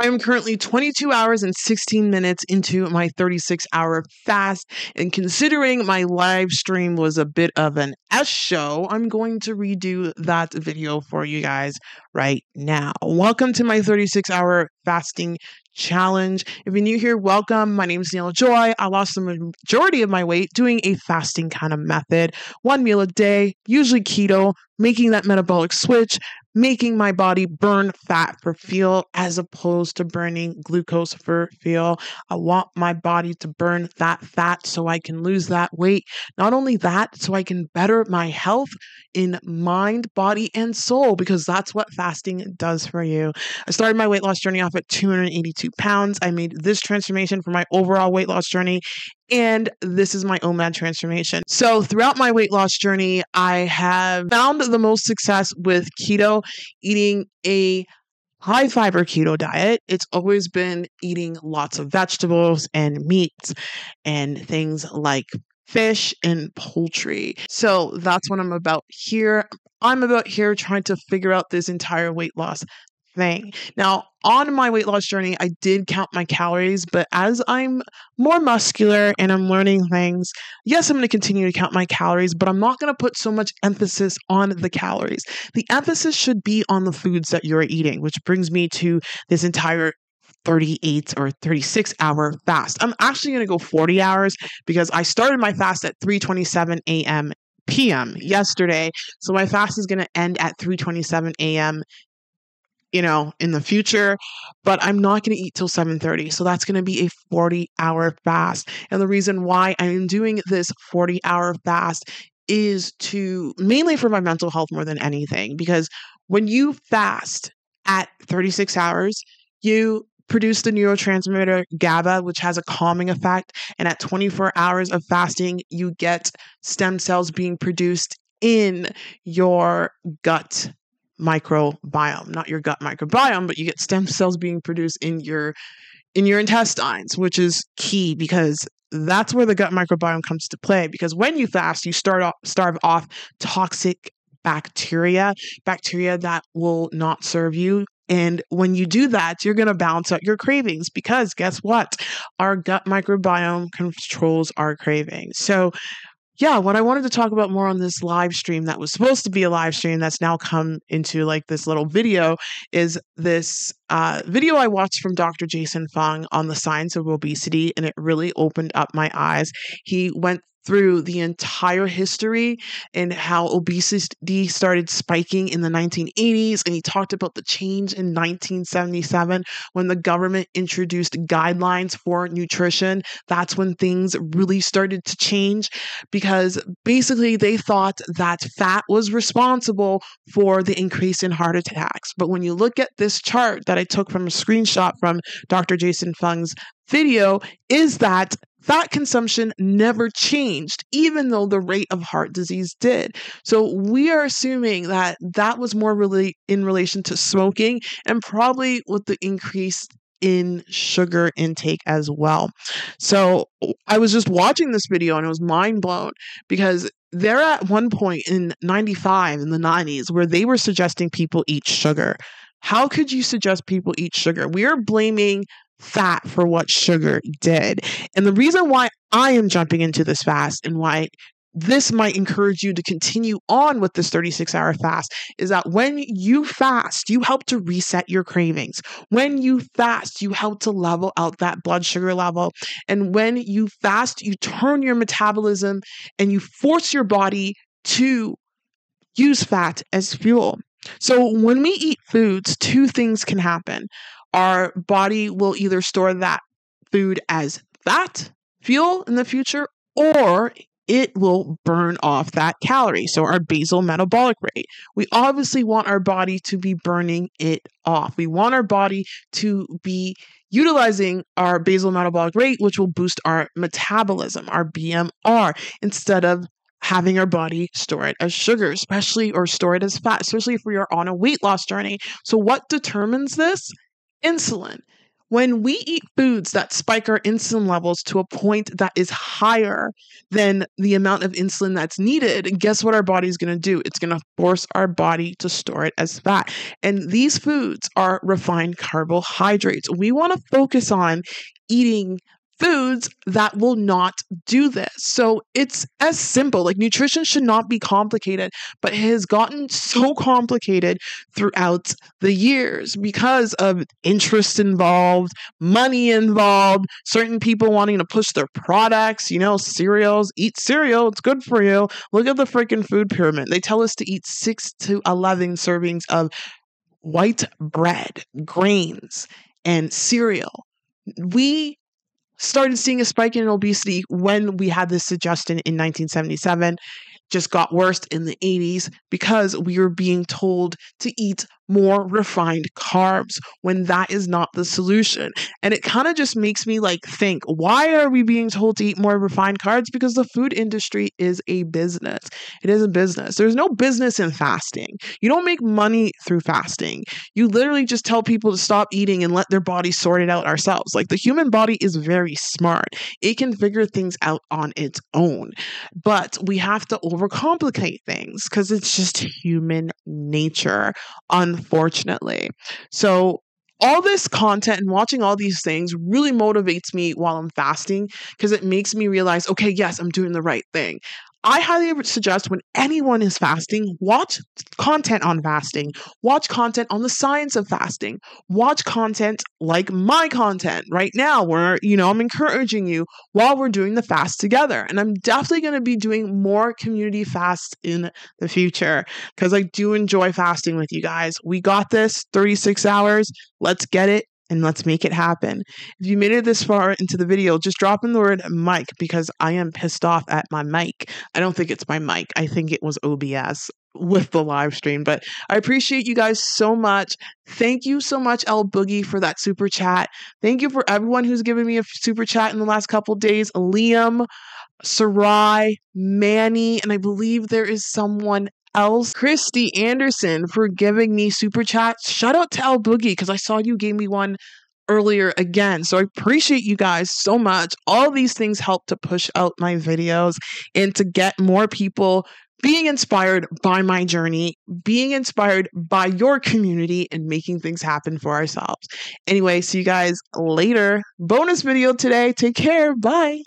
I'm currently 22 hours and 16 minutes into my 36 hour fast. And considering my live stream was a bit of an S show, I'm going to redo that video for you guys right now. Welcome to my 36 hour fasting challenge. If you're new here, welcome. My name is Daniella Joy. I lost the majority of my weight doing a fasting kind of method, one meal a day, usually keto, making that metabolic switch, making my body burn fat for fuel as opposed to burning glucose for fuel. I want my body to burn that fat so I can lose that weight. Not only that, so I can better my health in mind, body, and soul, because that's what fasting does for you. I started my weight loss journey off at 282 pounds. I made this transformation for my overall weight loss journey and this is my OMAD transformation. So, throughout my weight loss journey, I have found the most success with keto, eating a high fiber keto diet. It's always been eating lots of vegetables and meats and things like fish and poultry. So, that's what I'm about here. I'm about here trying to figure out this entire weight loss thing. Now, on my weight loss journey, I did count my calories, but as I'm more muscular and I'm learning things, yes, I'm going to continue to count my calories, but I'm not going to put so much emphasis on the calories. The emphasis should be on the foods that you're eating, which brings me to this entire 38 or 36 hour fast. I'm actually going to go 40 hours because I started my fast at 3:27 a.m. p.m. yesterday. So my fast is going to end at 3:27 a.m you know, in the future, but I'm not going to eat till 7:30. So that's going to be a 40-hour fast. And the reason why I am doing this 40-hour fast is to mainly for my mental health more than anything because when you fast at 36 hours, you produce the neurotransmitter GABA, which has a calming effect. And at 24 hours of fasting, you get stem cells being produced in your gut microbiome, not your gut microbiome, but you get stem cells being produced in your in your intestines, which is key because that's where the gut microbiome comes to play because when you fast, you start off, starve off toxic bacteria, bacteria that will not serve you and when you do that, you're going to balance out your cravings because guess what? Our gut microbiome controls our cravings. So yeah, what I wanted to talk about more on this live stream that was supposed to be a live stream that's now come into like this little video is this uh, video I watched from Dr. Jason Fung on the science of obesity, and it really opened up my eyes. He went through the entire history and how obesity started spiking in the 1980s. And he talked about the change in 1977 when the government introduced guidelines for nutrition. That's when things really started to change because basically they thought that fat was responsible for the increase in heart attacks. But when you look at this chart that I took from a screenshot from Dr. Jason Fung's video, is that fat consumption never changed, even though the rate of heart disease did. So we are assuming that that was more really in relation to smoking and probably with the increase in sugar intake as well. So I was just watching this video and it was mind blown because they're at one point in 95 in the 90s where they were suggesting people eat sugar. How could you suggest people eat sugar? We are blaming fat for what sugar did. And the reason why I am jumping into this fast and why this might encourage you to continue on with this 36 hour fast is that when you fast, you help to reset your cravings. When you fast, you help to level out that blood sugar level. And when you fast, you turn your metabolism and you force your body to use fat as fuel. So when we eat foods, two things can happen our body will either store that food as fat fuel in the future or it will burn off that calorie. So, our basal metabolic rate. We obviously want our body to be burning it off. We want our body to be utilizing our basal metabolic rate, which will boost our metabolism, our BMR, instead of having our body store it as sugar, especially or store it as fat, especially if we are on a weight loss journey. So, what determines this? Insulin. when we eat foods that spike our insulin levels to a point that is higher than the amount of insulin that's needed, guess what our body's going to do? It's going to force our body to store it as fat. And these foods are refined carbohydrates. We want to focus on eating foods that will not do this. So it's as simple. Like nutrition should not be complicated, but it has gotten so complicated throughout the years because of interest involved, money involved, certain people wanting to push their products, you know, cereals, eat cereal, it's good for you. Look at the freaking food pyramid. They tell us to eat 6 to 11 servings of white bread, grains, and cereal. We started seeing a spike in obesity when we had this suggestion in 1977 just got worse in the 80s because we were being told to eat more refined carbs when that is not the solution. And it kind of just makes me like think, why are we being told to eat more refined carbs? Because the food industry is a business. It is a business. There's no business in fasting. You don't make money through fasting. You literally just tell people to stop eating and let their body sort it out ourselves. Like the human body is very smart. It can figure things out on its own. But we have to overcomplicate things because it's just human nature. On unfortunately. So, all this content and watching all these things really motivates me while I'm fasting because it makes me realize, okay, yes, I'm doing the right thing. I highly suggest when anyone is fasting, watch content on fasting, watch content on the science of fasting, watch content like my content right now, where, you know, I'm encouraging you while we're doing the fast together. And I'm definitely going to be doing more community fasts in the future because I do enjoy fasting with you guys. We got this 36 hours. Let's get it and let's make it happen. If you made it this far into the video, just drop in the word mic because I am pissed off at my mic. I don't think it's my mic. I think it was OBS with the live stream, but I appreciate you guys so much. Thank you so much, El Boogie, for that super chat. Thank you for everyone who's given me a super chat in the last couple days. Liam, Sarai, Manny, and I believe there is someone else. Christy Anderson for giving me super chats. Shout out to El Boogie because I saw you gave me one earlier again. So I appreciate you guys so much. All these things help to push out my videos and to get more people being inspired by my journey, being inspired by your community, and making things happen for ourselves. Anyway, see you guys later. Bonus video today. Take care. Bye.